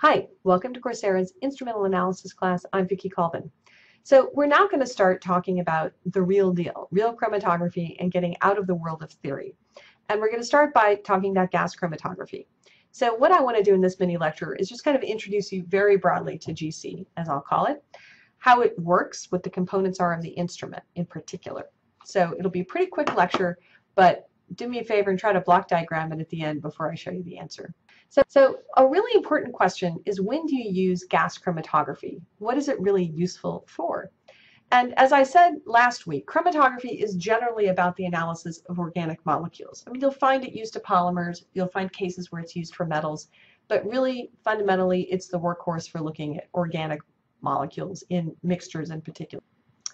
Hi, welcome to Coursera's Instrumental Analysis class. I'm Vicki Colvin. So we're now going to start talking about the real deal, real chromatography, and getting out of the world of theory. And we're going to start by talking about gas chromatography. So what I want to do in this mini lecture is just kind of introduce you very broadly to GC, as I'll call it, how it works, what the components are of the instrument in particular. So it'll be a pretty quick lecture, but do me a favor and try to block diagram it at the end before I show you the answer. So, so a really important question is when do you use gas chromatography? What is it really useful for? And as I said last week, chromatography is generally about the analysis of organic molecules. I mean, you'll find it used to polymers, you'll find cases where it's used for metals, but really fundamentally it's the workhorse for looking at organic molecules in mixtures in particular.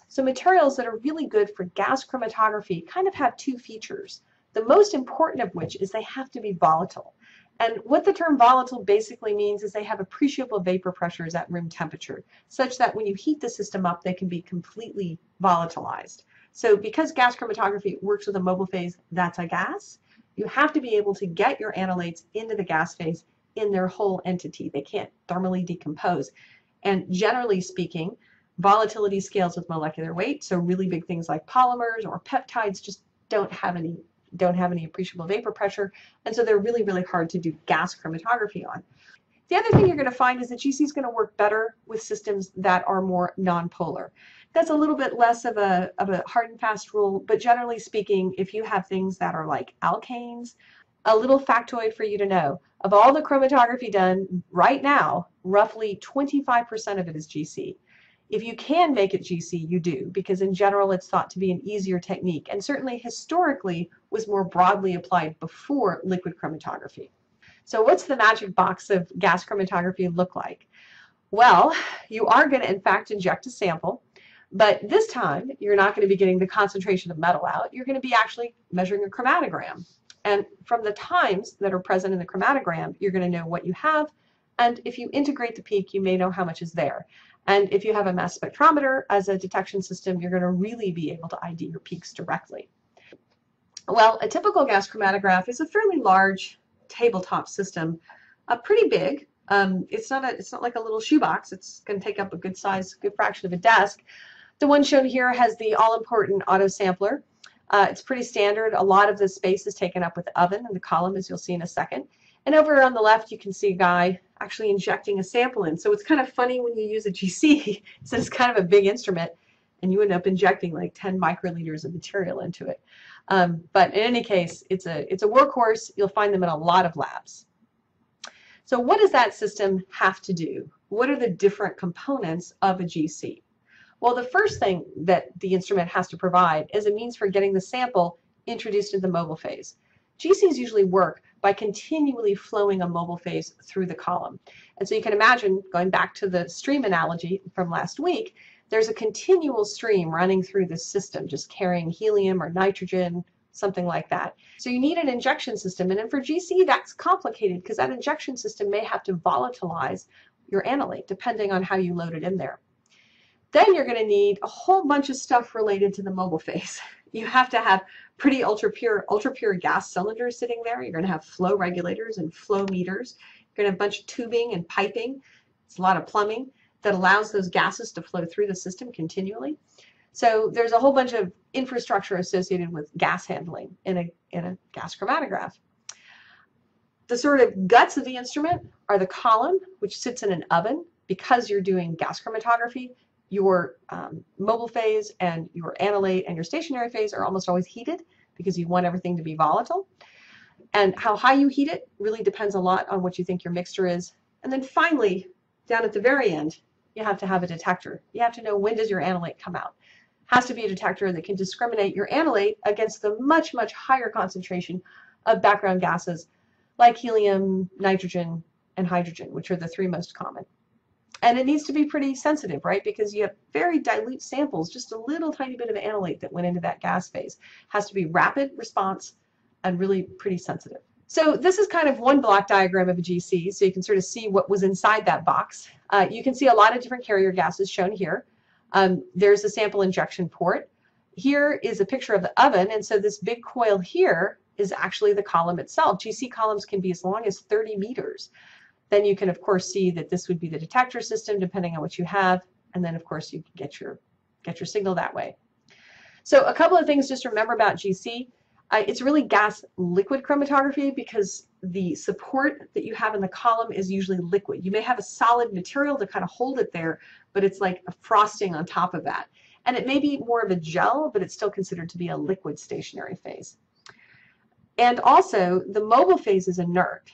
So materials that are really good for gas chromatography kind of have two features. The most important of which is they have to be volatile. And what the term volatile basically means is they have appreciable vapor pressures at room temperature, such that when you heat the system up, they can be completely volatilized. So because gas chromatography works with a mobile phase that's a gas, you have to be able to get your analytes into the gas phase in their whole entity. They can't thermally decompose. And generally speaking, volatility scales with molecular weight, so really big things like polymers or peptides just don't have any don't have any appreciable vapor pressure, and so they're really, really hard to do gas chromatography on. The other thing you're going to find is that GC is going to work better with systems that are more nonpolar. That's a little bit less of a, of a hard and fast rule, but generally speaking, if you have things that are like alkanes, a little factoid for you to know, of all the chromatography done right now, roughly 25% of it is GC. If you can make it GC, you do, because in general it's thought to be an easier technique, and certainly historically was more broadly applied before liquid chromatography. So what's the magic box of gas chromatography look like? Well, you are going to in fact inject a sample, but this time you're not going to be getting the concentration of metal out, you're going to be actually measuring a chromatogram. And from the times that are present in the chromatogram, you're going to know what you have, and if you integrate the peak, you may know how much is there. And if you have a mass spectrometer as a detection system, you're going to really be able to ID your peaks directly. Well, a typical gas chromatograph is a fairly large tabletop system, uh, pretty big. Um, it's not a, it's not like a little shoebox. It's going to take up a good size, good fraction of a desk. The one shown here has the all-important auto sampler. Uh, it's pretty standard. A lot of the space is taken up with the oven and the column, as you'll see in a second. And over on the left, you can see a guy actually injecting a sample in. So it's kind of funny when you use a GC, since it's kind of a big instrument, and you end up injecting like 10 microliters of material into it. Um, but in any case, it's a, it's a workhorse. You'll find them in a lot of labs. So what does that system have to do? What are the different components of a GC? Well, the first thing that the instrument has to provide is a means for getting the sample introduced into the mobile phase. GCs usually work by continually flowing a mobile phase through the column. And so you can imagine, going back to the stream analogy from last week, there's a continual stream running through this system, just carrying helium or nitrogen, something like that. So you need an injection system. And then for GC, that's complicated because that injection system may have to volatilize your analyte depending on how you load it in there. Then you're going to need a whole bunch of stuff related to the mobile phase. You have to have pretty ultra pure, ultra pure gas cylinders sitting there. You're going to have flow regulators and flow meters. You're going to have a bunch of tubing and piping. It's a lot of plumbing that allows those gases to flow through the system continually. So there's a whole bunch of infrastructure associated with gas handling in a, in a gas chromatograph. The sort of guts of the instrument are the column, which sits in an oven because you're doing gas chromatography your um, mobile phase and your analyte and your stationary phase are almost always heated because you want everything to be volatile. And how high you heat it really depends a lot on what you think your mixture is. And then finally, down at the very end, you have to have a detector. You have to know when does your analyte come out. Has to be a detector that can discriminate your analyte against the much, much higher concentration of background gases like helium, nitrogen, and hydrogen, which are the three most common. And it needs to be pretty sensitive, right? Because you have very dilute samples, just a little tiny bit of analyte that went into that gas phase. Has to be rapid response and really pretty sensitive. So this is kind of one block diagram of a GC, so you can sort of see what was inside that box. Uh, you can see a lot of different carrier gases shown here. Um, there's a sample injection port. Here is a picture of the oven, and so this big coil here is actually the column itself. GC columns can be as long as 30 meters. Then you can, of course, see that this would be the detector system, depending on what you have. And then, of course, you can get your, get your signal that way. So a couple of things just remember about GC. Uh, it's really gas liquid chromatography because the support that you have in the column is usually liquid. You may have a solid material to kind of hold it there, but it's like a frosting on top of that. And it may be more of a gel, but it's still considered to be a liquid stationary phase. And also, the mobile phase is inert.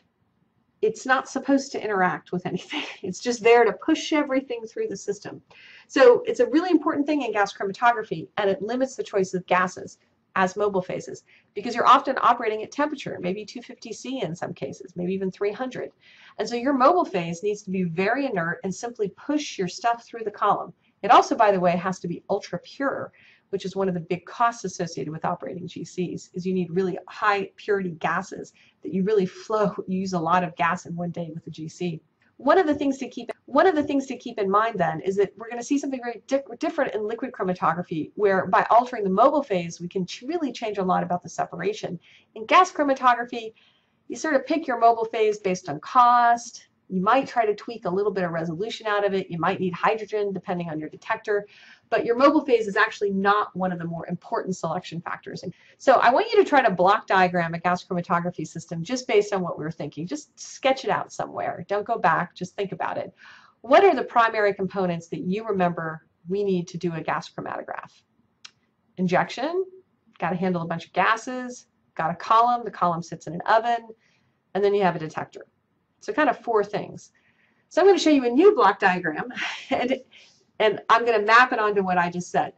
It's not supposed to interact with anything. It's just there to push everything through the system. So it's a really important thing in gas chromatography, and it limits the choice of gases as mobile phases because you're often operating at temperature, maybe 250 C in some cases, maybe even 300. And so your mobile phase needs to be very inert and simply push your stuff through the column. It also, by the way, has to be ultra pure, which is one of the big costs associated with operating GCs, is you need really high purity gases that you really flow, you use a lot of gas in one day with a GC. One of the things to keep one of the things to keep in mind then is that we're going to see something very di different in liquid chromatography, where by altering the mobile phase, we can really change a lot about the separation. In gas chromatography, you sort of pick your mobile phase based on cost. You might try to tweak a little bit of resolution out of it. You might need hydrogen depending on your detector but your mobile phase is actually not one of the more important selection factors. So I want you to try to block diagram a gas chromatography system just based on what we were thinking. Just sketch it out somewhere. Don't go back, just think about it. What are the primary components that you remember we need to do a gas chromatograph? Injection, got to handle a bunch of gases, got a column, the column sits in an oven, and then you have a detector. So kind of four things. So I'm going to show you a new block diagram, and and I'm going to map it onto what I just said.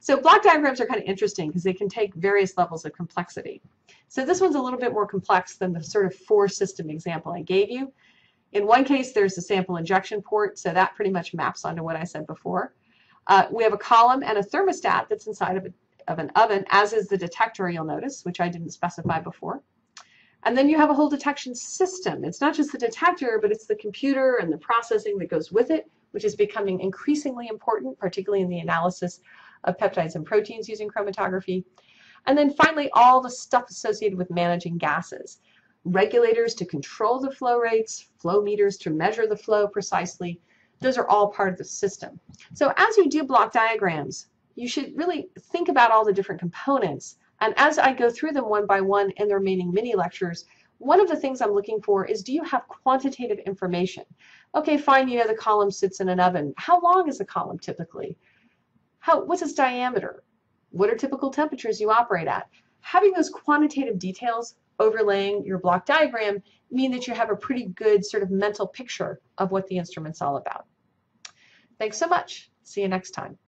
So block diagrams are kind of interesting because they can take various levels of complexity. So this one's a little bit more complex than the sort of four system example I gave you. In one case, there's a sample injection port, so that pretty much maps onto what I said before. Uh, we have a column and a thermostat that's inside of, a, of an oven, as is the detector, you'll notice, which I didn't specify before. And then you have a whole detection system. It's not just the detector, but it's the computer and the processing that goes with it, which is becoming increasingly important, particularly in the analysis of peptides and proteins using chromatography. And then finally, all the stuff associated with managing gases. Regulators to control the flow rates, flow meters to measure the flow precisely. Those are all part of the system. So as you do block diagrams, you should really think about all the different components. And as I go through them one by one in the remaining mini lectures, one of the things I'm looking for is do you have quantitative information? Okay, fine, you know the column sits in an oven. How long is the column typically? How, what's its diameter? What are typical temperatures you operate at? Having those quantitative details overlaying your block diagram mean that you have a pretty good sort of mental picture of what the instrument's all about. Thanks so much. See you next time.